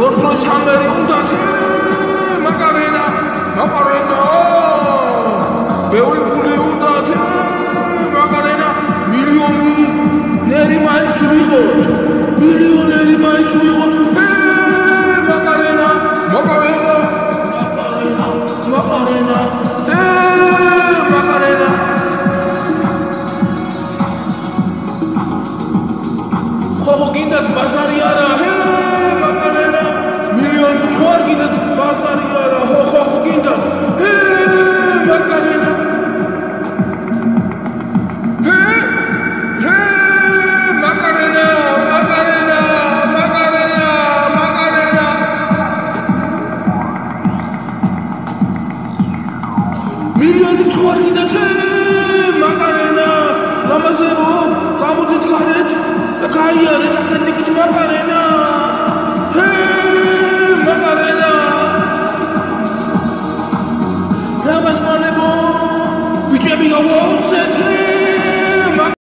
ლოსლოს ჩამერი უნდაჩი მაგარენა მაყარენა ბევრი ფული უნდაჩი მაგარენა მილიონერი მაინც ვიყოთ მილიონერი მაინც ვიყოთ. მაგარენა მაგარენა მაგარენა მაგარენა. ხო ხო გინდათ ბაზარი არა ჰე? მილიონი მთვარი და თე მაკარე